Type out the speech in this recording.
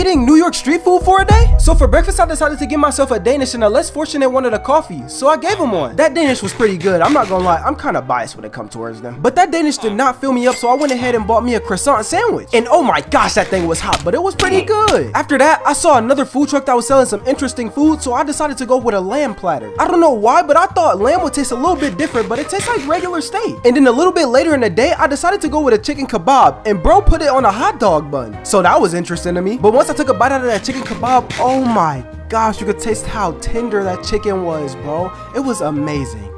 eating New York street food for a day? So for breakfast, I decided to give myself a Danish and a less fortunate wanted a coffee, so I gave him one. That Danish was pretty good, I'm not gonna lie, I'm kinda biased when it comes towards them. But that Danish did not fill me up, so I went ahead and bought me a croissant sandwich. And oh my gosh, that thing was hot, but it was pretty good. After that, I saw another food truck that was selling some interesting food, so I decided to go with a lamb platter. I don't know why, but I thought lamb would taste a little bit different, but it tastes like regular steak. And then a little bit later in the day, I decided to go with a chicken kebab, and bro put it on a hot dog bun. So that was interesting to me. But once I took a bite out of that chicken kebab, oh my gosh, you could taste how tender that chicken was, bro. It was amazing.